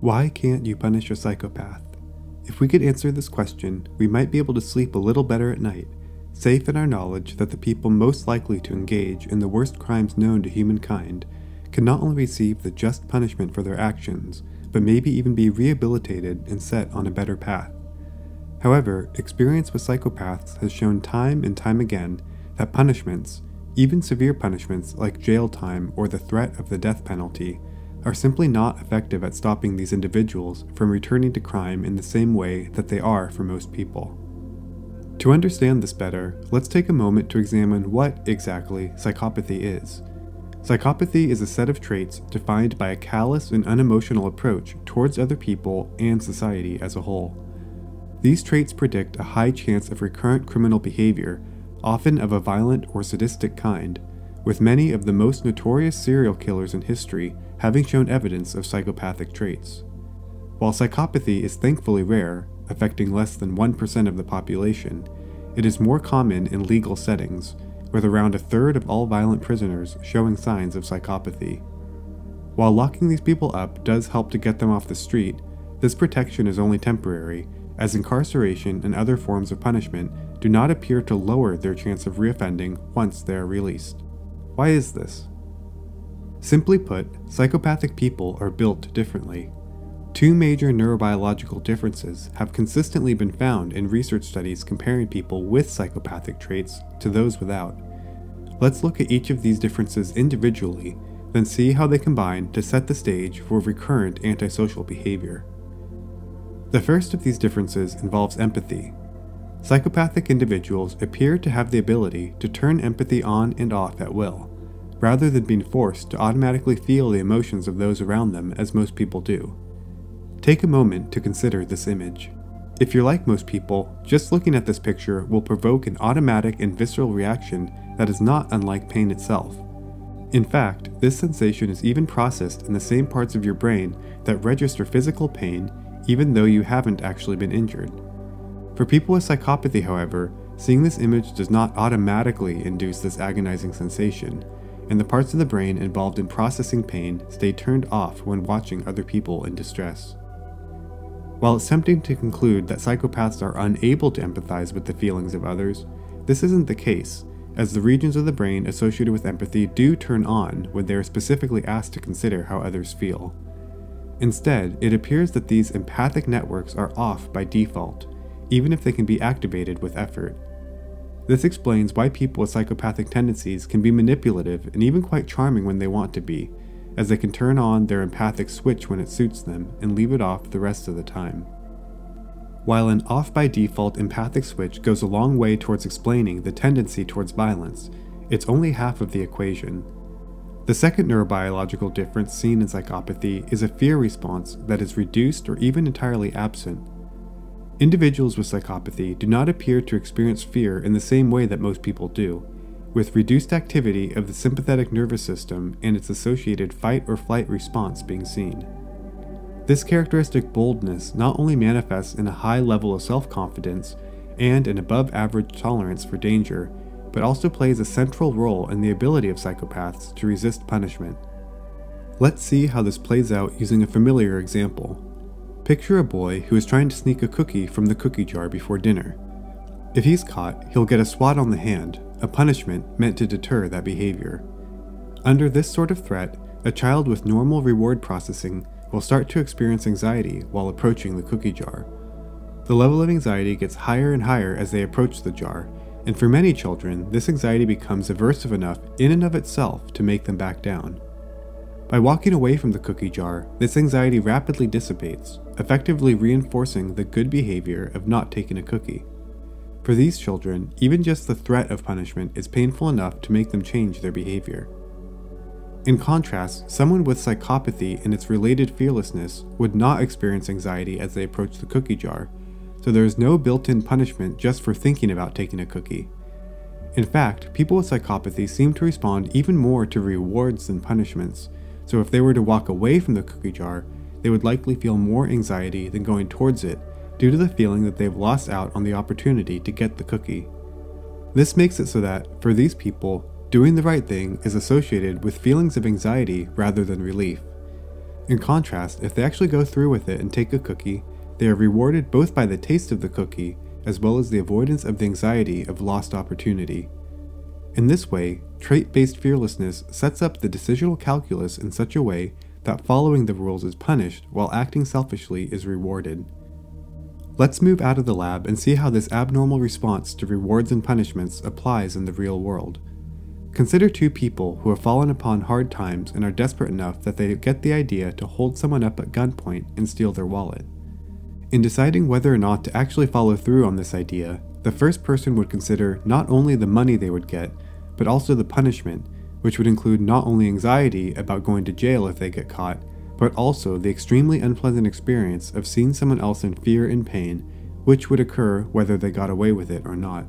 Why can't you punish a psychopath? If we could answer this question, we might be able to sleep a little better at night, safe in our knowledge that the people most likely to engage in the worst crimes known to humankind can not only receive the just punishment for their actions, but maybe even be rehabilitated and set on a better path. However, experience with psychopaths has shown time and time again that punishments, even severe punishments like jail time or the threat of the death penalty, are simply not effective at stopping these individuals from returning to crime in the same way that they are for most people. To understand this better, let's take a moment to examine what exactly psychopathy is. Psychopathy is a set of traits defined by a callous and unemotional approach towards other people and society as a whole. These traits predict a high chance of recurrent criminal behavior, often of a violent or sadistic kind, with many of the most notorious serial killers in history having shown evidence of psychopathic traits. While psychopathy is thankfully rare, affecting less than 1% of the population, it is more common in legal settings, with around a third of all violent prisoners showing signs of psychopathy. While locking these people up does help to get them off the street, this protection is only temporary, as incarceration and other forms of punishment do not appear to lower their chance of reoffending once they are released. Why is this? Simply put, psychopathic people are built differently. Two major neurobiological differences have consistently been found in research studies comparing people with psychopathic traits to those without. Let's look at each of these differences individually, then see how they combine to set the stage for recurrent antisocial behavior. The first of these differences involves empathy. Psychopathic individuals appear to have the ability to turn empathy on and off at will, rather than being forced to automatically feel the emotions of those around them as most people do. Take a moment to consider this image. If you're like most people, just looking at this picture will provoke an automatic and visceral reaction that is not unlike pain itself. In fact, this sensation is even processed in the same parts of your brain that register physical pain even though you haven't actually been injured. For people with psychopathy, however, seeing this image does not automatically induce this agonizing sensation, and the parts of the brain involved in processing pain stay turned off when watching other people in distress. While it's tempting to conclude that psychopaths are unable to empathize with the feelings of others, this isn't the case, as the regions of the brain associated with empathy do turn on when they are specifically asked to consider how others feel. Instead, it appears that these empathic networks are off by default, even if they can be activated with effort. This explains why people with psychopathic tendencies can be manipulative and even quite charming when they want to be, as they can turn on their empathic switch when it suits them and leave it off the rest of the time. While an off by default empathic switch goes a long way towards explaining the tendency towards violence, it's only half of the equation. The second neurobiological difference seen in psychopathy is a fear response that is reduced or even entirely absent. Individuals with psychopathy do not appear to experience fear in the same way that most people do, with reduced activity of the sympathetic nervous system and its associated fight or flight response being seen. This characteristic boldness not only manifests in a high level of self confidence and an above average tolerance for danger, but also plays a central role in the ability of psychopaths to resist punishment. Let's see how this plays out using a familiar example. Picture a boy who is trying to sneak a cookie from the cookie jar before dinner. If he's caught, he'll get a swat on the hand, a punishment meant to deter that behavior. Under this sort of threat, a child with normal reward processing will start to experience anxiety while approaching the cookie jar. The level of anxiety gets higher and higher as they approach the jar, and for many children, this anxiety becomes aversive enough in and of itself to make them back down. By walking away from the cookie jar, this anxiety rapidly dissipates, effectively reinforcing the good behavior of not taking a cookie. For these children, even just the threat of punishment is painful enough to make them change their behavior. In contrast, someone with psychopathy and its related fearlessness would not experience anxiety as they approach the cookie jar, so there is no built-in punishment just for thinking about taking a cookie. In fact, people with psychopathy seem to respond even more to rewards than punishments, so if they were to walk away from the cookie jar, they would likely feel more anxiety than going towards it due to the feeling that they've lost out on the opportunity to get the cookie. This makes it so that, for these people, doing the right thing is associated with feelings of anxiety rather than relief. In contrast, if they actually go through with it and take a cookie, they are rewarded both by the taste of the cookie as well as the avoidance of the anxiety of lost opportunity. In this way, trait based fearlessness sets up the decisional calculus in such a way that following the rules is punished while acting selfishly is rewarded. Let's move out of the lab and see how this abnormal response to rewards and punishments applies in the real world. Consider two people who have fallen upon hard times and are desperate enough that they get the idea to hold someone up at gunpoint and steal their wallet. In deciding whether or not to actually follow through on this idea, the first person would consider not only the money they would get, but also the punishment, which would include not only anxiety about going to jail if they get caught, but also the extremely unpleasant experience of seeing someone else in fear and pain, which would occur whether they got away with it or not.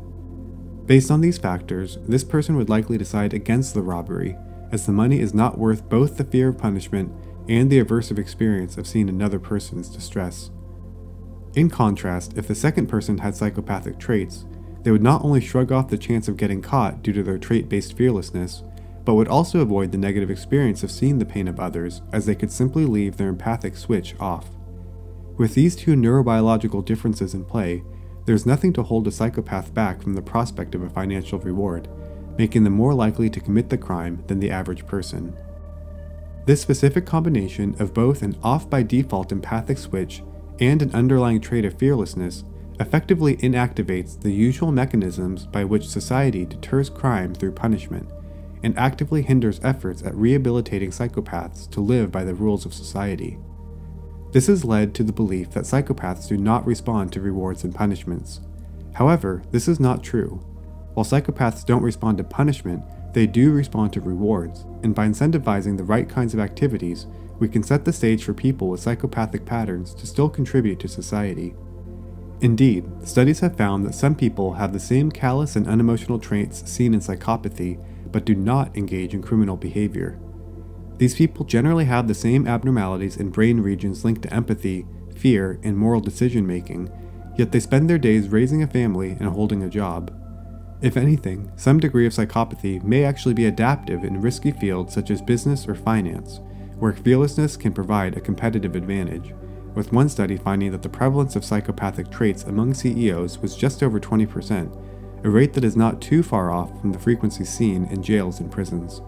Based on these factors, this person would likely decide against the robbery, as the money is not worth both the fear of punishment and the aversive experience of seeing another person's distress. In contrast, if the second person had psychopathic traits, they would not only shrug off the chance of getting caught due to their trait based fearlessness, but would also avoid the negative experience of seeing the pain of others as they could simply leave their empathic switch off. With these two neurobiological differences in play, there's nothing to hold a psychopath back from the prospect of a financial reward, making them more likely to commit the crime than the average person. This specific combination of both an off by default empathic switch and an underlying trait of fearlessness effectively inactivates the usual mechanisms by which society deters crime through punishment, and actively hinders efforts at rehabilitating psychopaths to live by the rules of society. This has led to the belief that psychopaths do not respond to rewards and punishments. However, this is not true. While psychopaths don't respond to punishment, they do respond to rewards, and by incentivizing the right kinds of activities, we can set the stage for people with psychopathic patterns to still contribute to society. Indeed, studies have found that some people have the same callous and unemotional traits seen in psychopathy, but do not engage in criminal behavior. These people generally have the same abnormalities in brain regions linked to empathy, fear, and moral decision making, yet they spend their days raising a family and holding a job. If anything, some degree of psychopathy may actually be adaptive in risky fields such as business or finance, where fearlessness can provide a competitive advantage, with one study finding that the prevalence of psychopathic traits among CEOs was just over 20%, a rate that is not too far off from the frequency seen in jails and prisons.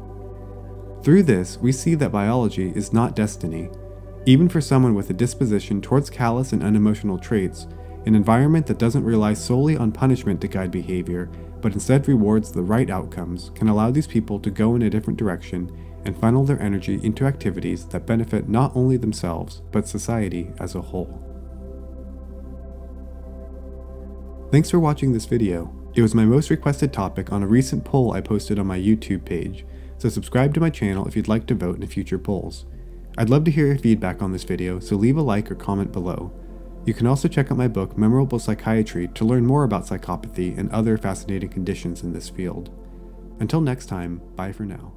Through this, we see that biology is not destiny. Even for someone with a disposition towards callous and unemotional traits, an environment that doesn't rely solely on punishment to guide behavior, but instead rewards the right outcomes, can allow these people to go in a different direction and funnel their energy into activities that benefit not only themselves, but society as a whole. Thanks for watching this video. It was my most requested topic on a recent poll I posted on my YouTube page, so subscribe to my channel if you'd like to vote in future polls. I'd love to hear your feedback on this video, so leave a like or comment below. You can also check out my book Memorable Psychiatry to learn more about psychopathy and other fascinating conditions in this field. Until next time, bye for now.